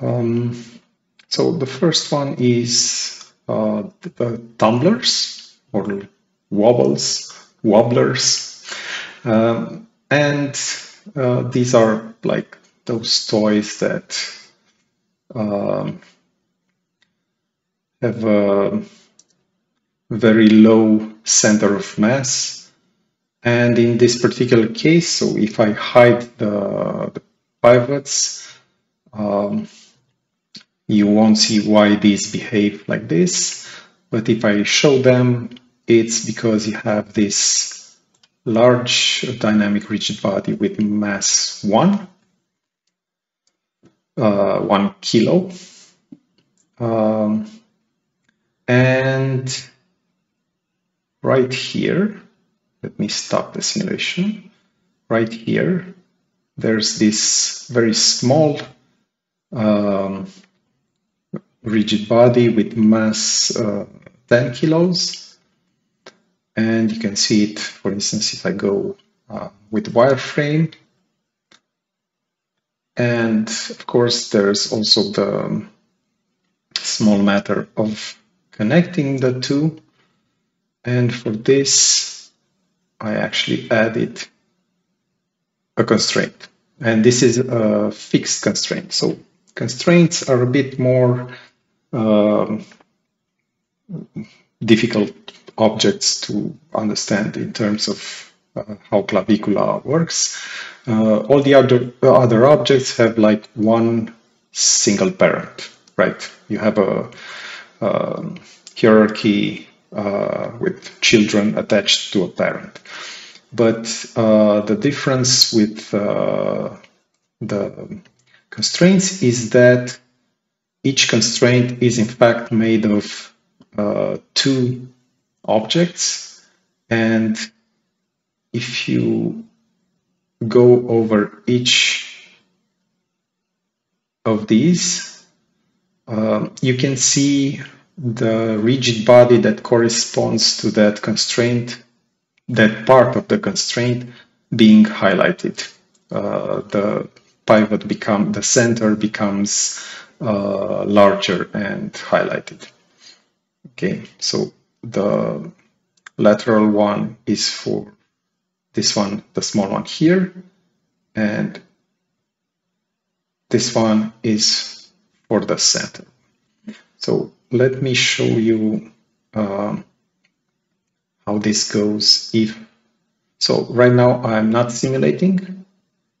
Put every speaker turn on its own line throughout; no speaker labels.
Um, so the first one is uh, the tumblers or wobbles, wobblers. Um, and uh, these are like those toys that um, have a very low center of mass. And in this particular case, so if I hide the, the pivots, um, you won't see why these behave like this. But if I show them, it's because you have this large dynamic rigid body with mass 1, uh, 1 kilo. Um, and right here, let me stop the simulation. Right here, there's this very small um, rigid body with mass uh, 10 kilos. And you can see it, for instance, if I go uh, with wireframe. And of course, there's also the small matter of connecting the two. And for this, I actually added a constraint. And this is a fixed constraint. So constraints are a bit more um, difficult objects to understand in terms of uh, how clavicula works. Uh, all the other, other objects have like one single parent, right? You have a, a um, hierarchy uh, with children attached to a parent. But uh, the difference with uh, the constraints is that each constraint is in fact made of uh, two objects. And if you go over each of these um, you can see the rigid body that corresponds to that constraint that part of the constraint being highlighted. Uh, the pivot become the center becomes uh, larger and highlighted. Okay, so the lateral one is for this one, the small one here, and this one is for the center. So let me show you um, how this goes if so right now I'm not simulating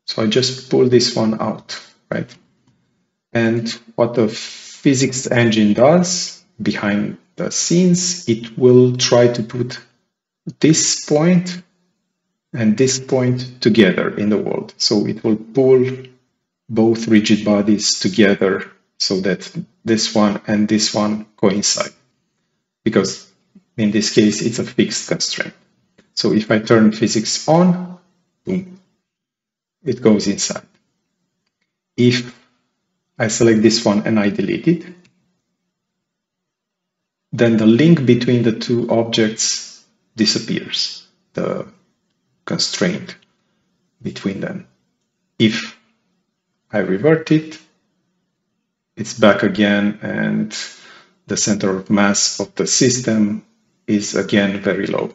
so I just pull this one out right and what the physics engine does behind the scenes, it will try to put this point and this point together in the world. So it will pull both rigid bodies together so that this one and this one coincide. Because in this case, it's a fixed constraint. So if I turn physics on, boom, it goes inside. If I select this one and I delete it. Then the link between the two objects disappears, the constraint between them. If I revert it, it's back again and the center of mass of the system is again very low.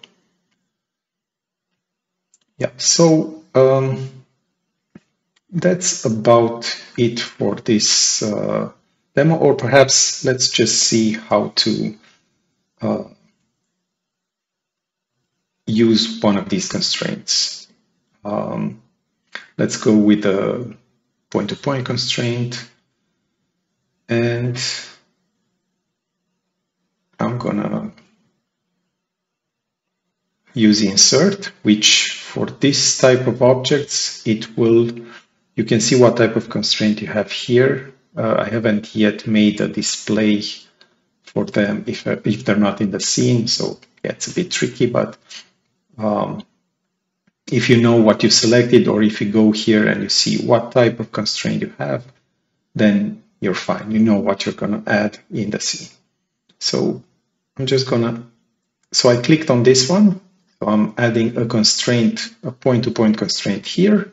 Yeah, so um, that's about it for this uh, demo, or perhaps let's just see how to uh, use one of these constraints. Um, let's go with the point-to-point -point constraint, and I'm gonna use insert, which for this type of objects, it will you can see what type of constraint you have here. Uh, I haven't yet made a display for them if, uh, if they're not in the scene, so yeah, it's a bit tricky, but um, if you know what you selected or if you go here and you see what type of constraint you have, then you're fine. You know what you're going to add in the scene. So I'm just going to, so I clicked on this one. So I'm adding a constraint, a point-to-point -point constraint here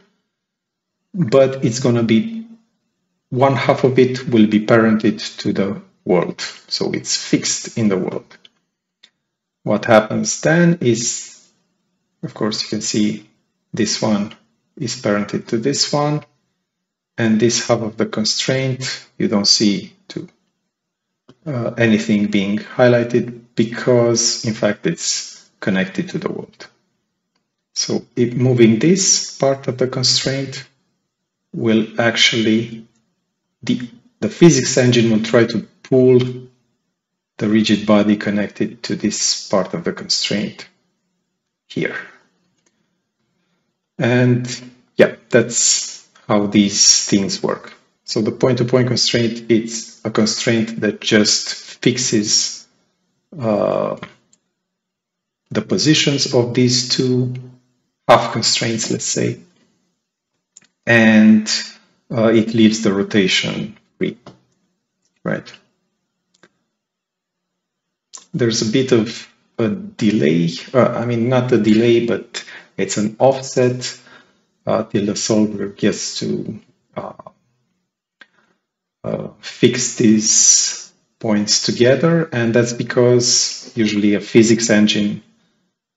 but it's going to be one half of it will be parented to the world. So it's fixed in the world. What happens then is, of course, you can see this one is parented to this one, and this half of the constraint, you don't see to uh, anything being highlighted because, in fact, it's connected to the world. So if moving this part of the constraint will actually, the, the physics engine will try to pull the rigid body connected to this part of the constraint here. And yeah, that's how these things work. So the point-to-point -point constraint, it's a constraint that just fixes uh, the positions of these two half constraints, let's say, and uh, it leaves the rotation free, right? There's a bit of a delay, uh, I mean, not a delay, but it's an offset uh, till the solver gets to uh, uh, fix these points together. And that's because usually a physics engine,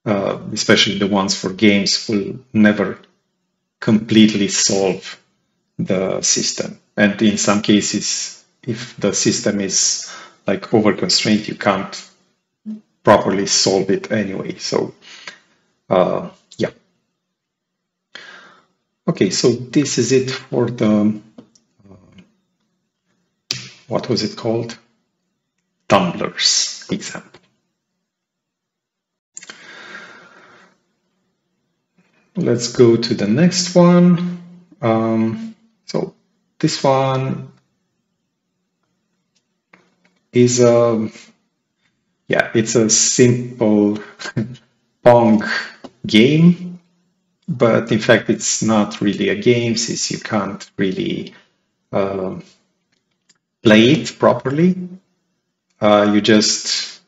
uh, especially the ones for games, will never completely solve the system. And in some cases, if the system is like over constrained, you can't properly solve it anyway. So uh, yeah. Okay, so this is it for the, uh, what was it called? Tumblers example. Let's go to the next one. Um, so this one is a, yeah, it's a simple Pong game but in fact it's not really a game since you can't really uh, play it properly. Uh, you just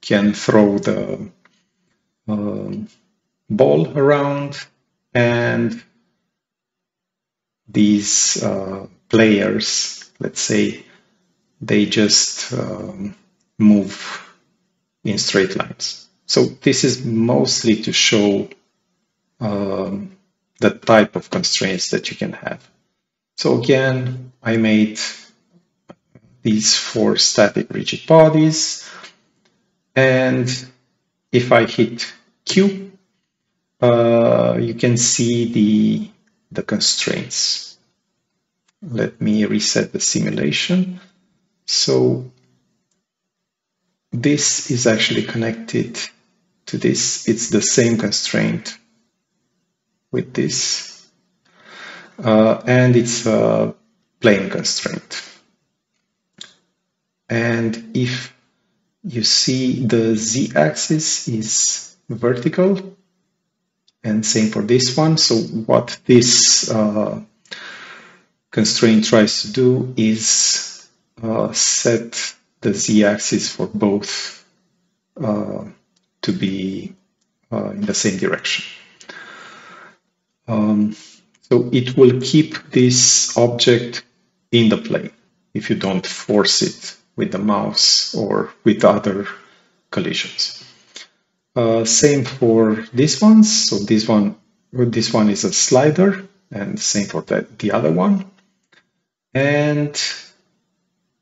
can throw the uh, ball around and these uh, players, let's say, they just um, move in straight lines. So this is mostly to show um, the type of constraints that you can have. So again, I made these four static rigid bodies. And if I hit Q, uh, you can see the, the constraints. Let me reset the simulation. So this is actually connected to this. It's the same constraint with this. Uh, and it's a plane constraint. And if you see the z-axis is vertical, and same for this one. So what this uh, constraint tries to do is uh, set the z-axis for both uh, to be uh, in the same direction. Um, so it will keep this object in the plane if you don't force it with the mouse or with other collisions. Uh, same for this ones. So this one, this one is a slider, and same for that, the other one. And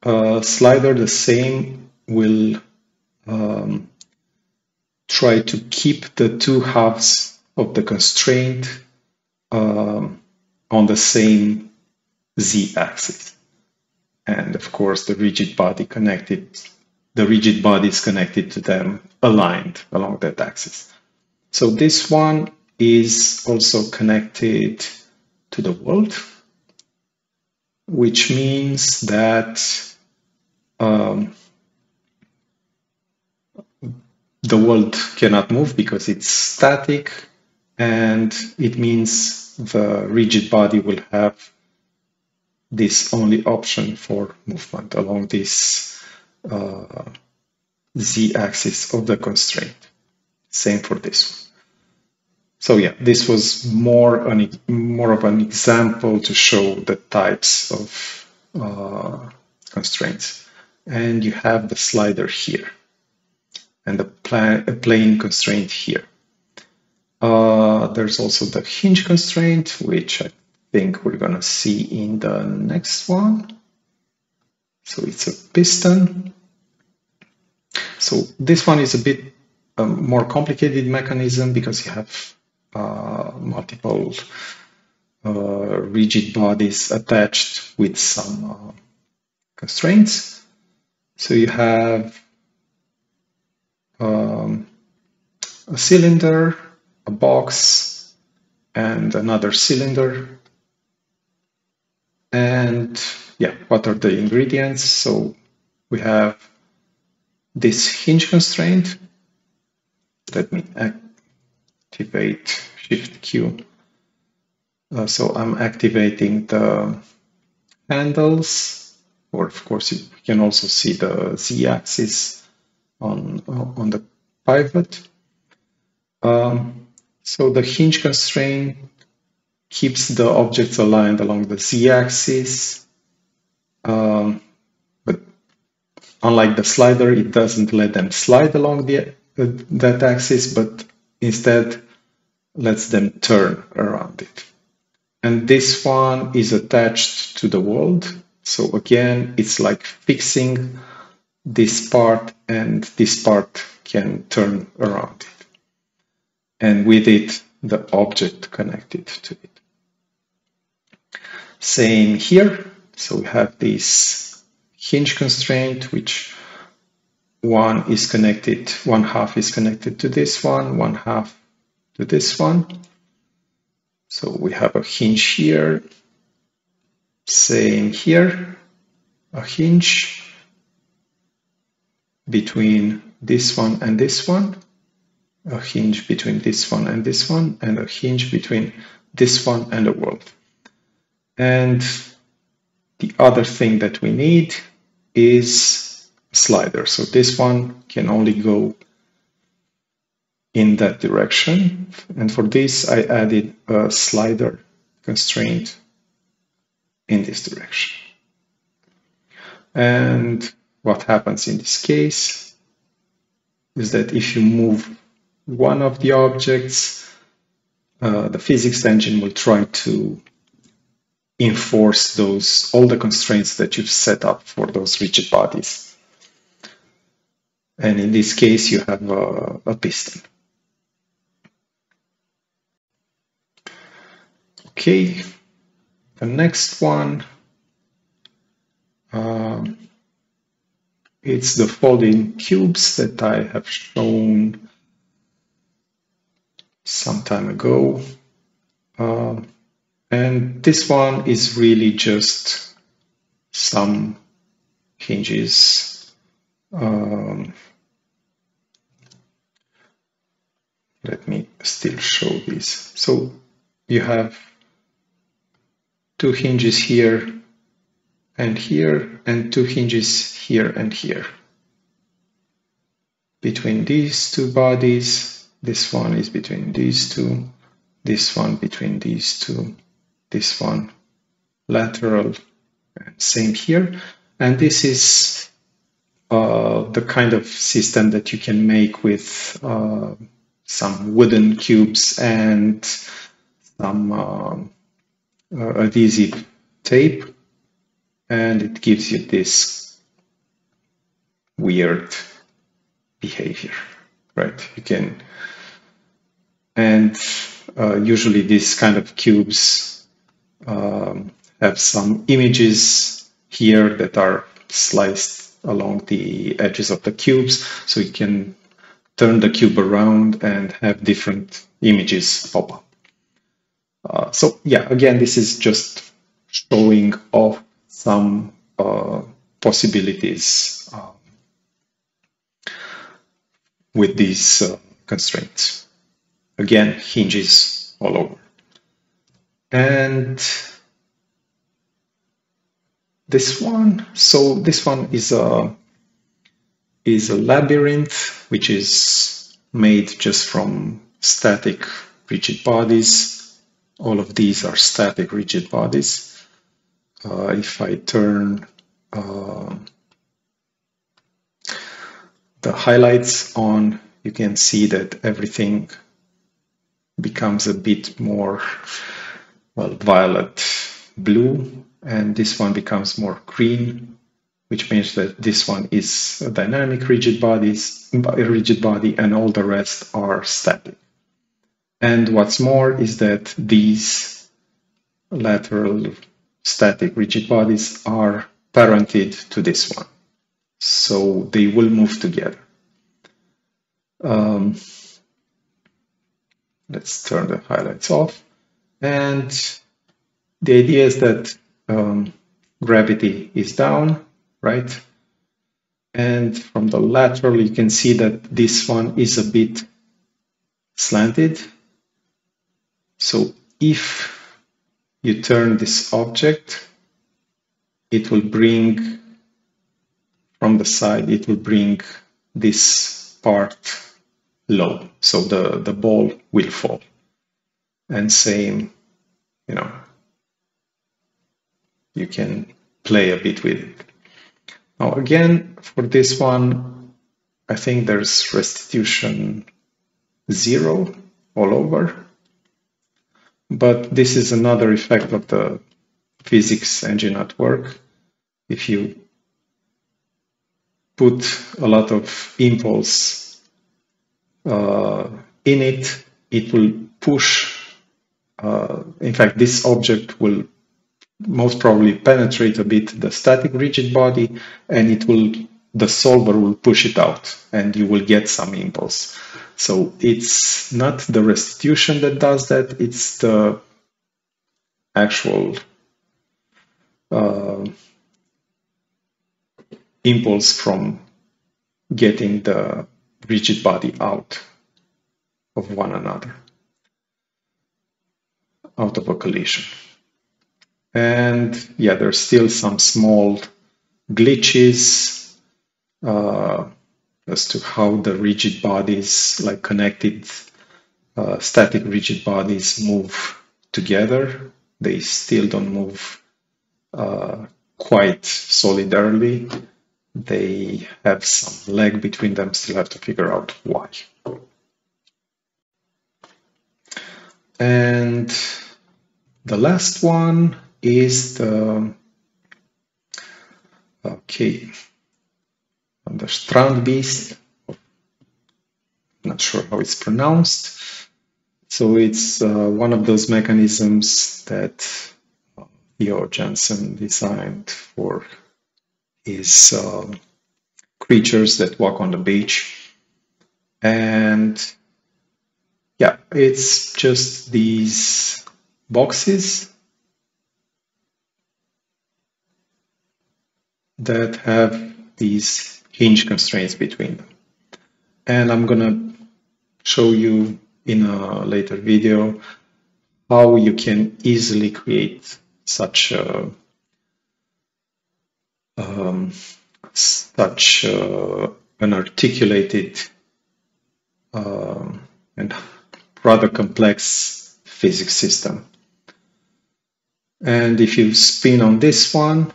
uh, slider, the same, will um, try to keep the two halves of the constraint um, on the same z-axis. And of course, the rigid body connected, the rigid body is connected to them aligned along that axis. So this one is also connected to the world, which means that um, the world cannot move because it's static and it means the rigid body will have this only option for movement along this z-axis of the constraint. Same for this one. So yeah, this was more, an, more of an example to show the types of uh, constraints. And you have the slider here and the plane constraint here. Uh, there's also the hinge constraint, which I think we're going to see in the next one. So it's a piston. So this one is a bit um, more complicated mechanism because you have uh, multiple uh, rigid bodies attached with some uh, constraints. So you have um, a cylinder, a box, and another cylinder. And yeah, what are the ingredients? So we have this hinge constraint. Let me activate Shift Q. Uh, so I'm activating the handles, or of course you can also see the z-axis on, on the pivot. Um, so the hinge constraint keeps the objects aligned along the z-axis, um, but unlike the slider, it doesn't let them slide along the, uh, that axis, but instead lets them turn around it. And this one is attached to the world. So again, it's like fixing this part and this part can turn around it. And with it, the object connected to it. Same here. So we have this hinge constraint, which one is connected, one half is connected to this one, one half to this one. So we have a hinge here, same here, a hinge between this one and this one, a hinge between this one and this one, and a hinge between this one and the world. And the other thing that we need is a slider. So this one can only go in that direction. And for this, I added a slider constraint in this direction. And what happens in this case is that if you move one of the objects, uh, the physics engine will try to enforce those all the constraints that you've set up for those rigid bodies. And in this case, you have a, a piston. Okay, the next one, um, it's the folding cubes that I have shown some time ago. Um, and this one is really just some hinges. Um, let me still show this. So you have two hinges here and here, and two hinges here and here. Between these two bodies, this one is between these two, this one between these two, this one lateral, same here. And this is uh, the kind of system that you can make with uh, some wooden cubes and some uh, uh, adhesive tape and it gives you this weird behavior, right? You can, and uh, usually these kind of cubes um, have some images here that are sliced along the edges of the cubes, so you can turn the cube around and have different images pop up. Uh, so yeah, again, this is just showing off some uh, possibilities um, with these uh, constraints. Again, hinges all over. And this one, so this one is a is a labyrinth which is made just from static rigid bodies all of these are static rigid bodies. uh, if I turn uh, the highlights on, you can see that everything becomes a bit more, well, violet blue, and this one becomes more green, which means that this one is a dynamic rigid bodies, rigid body, and all the rest are static. And what's more is that these lateral static rigid bodies are parented to this one. So they will move together. Um, let's turn the highlights off. And the idea is that um, gravity is down, right? And from the lateral, you can see that this one is a bit slanted. So if you turn this object, it will bring from the side, it will bring this part low. So the, the ball will fall. And same, you know, you can play a bit with it. Now again, for this one, I think there's restitution zero all over. But this is another effect of the physics engine at work. If you put a lot of impulse uh, in it, it will push. Uh, in fact, this object will most probably penetrate a bit the static rigid body and it will the solver will push it out and you will get some impulse. So it's not the restitution that does that, it's the actual uh, impulse from getting the rigid body out of one another, out of a collision. And yeah, there's still some small glitches uh, as to how the rigid bodies, like connected uh, static rigid bodies, move together. They still don't move uh, quite solidarily. They have some lag between them, still have to figure out why. And the last one is the okay the Strandbeest. Not sure how it's pronounced. So it's uh, one of those mechanisms that Theo Jansen designed for his um, creatures that walk on the beach. And yeah, it's just these boxes that have these hinge constraints between them. And I'm gonna show you in a later video how you can easily create such um, such a, an articulated uh, and rather complex physics system. And if you spin on this one,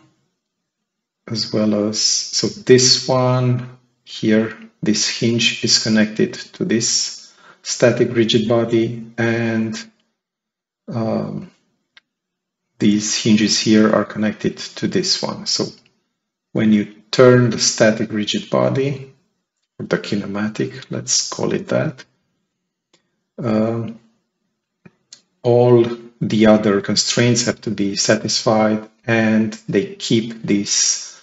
as well as, so this one here, this hinge is connected to this static rigid body and um, these hinges here are connected to this one. So when you turn the static rigid body, or the kinematic, let's call it that, uh, all the other constraints have to be satisfied and they keep these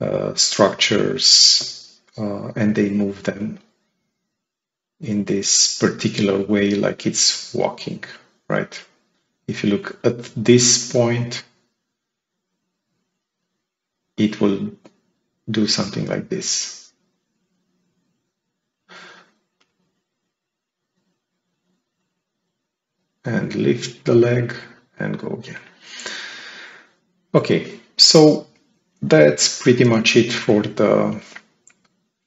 uh, structures uh, and they move them in this particular way like it's walking, right? If you look at this point, it will do something like this. And lift the leg and go again. Okay, so that's pretty much it for the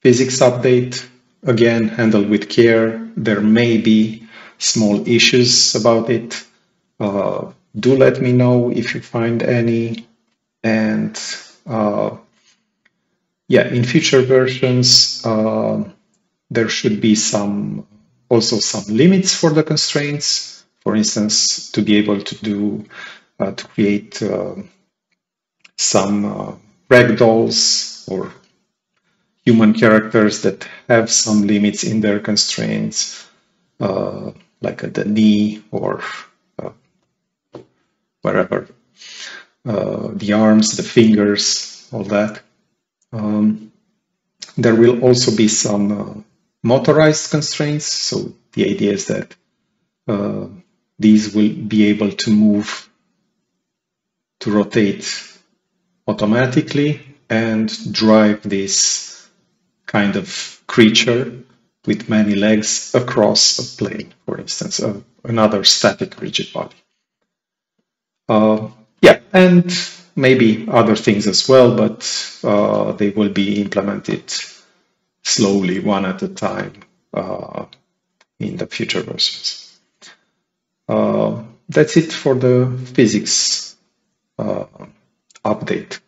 physics update. Again, handled with care. There may be small issues about it. Uh, do let me know if you find any. and uh, yeah, in future versions, uh, there should be some also some limits for the constraints. For instance, to be able to do uh, to create uh, some uh, ragdolls or human characters that have some limits in their constraints, uh, like the knee or uh, wherever, uh, the arms, the fingers, all that. Um, there will also be some motorized constraints. So the idea is that these will be able to move, to rotate automatically and drive this kind of creature with many legs across a plane, for instance, uh, another static rigid body. Uh, yeah, and maybe other things as well, but uh, they will be implemented slowly, one at a time, uh, in the future versions. Uh, that's it for the physics uh, update.